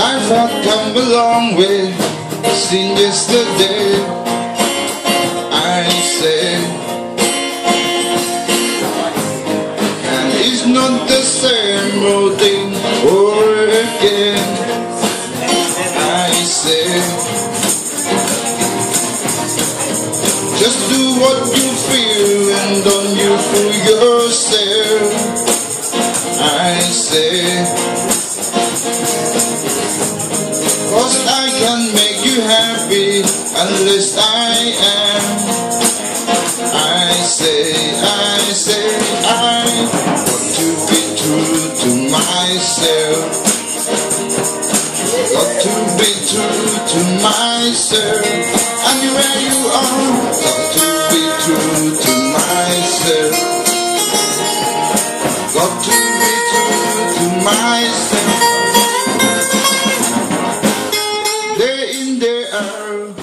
Life had come a long way since yesterday. I say, and it's not the same old thing over again. I say, just do what you feel and don't you fool yourself. I say. Cause I can make you happy unless I am. I say, I say, I want to be true to myself. Got to be true to myself. Anywhere you are. Got to be true to myself. Got to be true to myself out.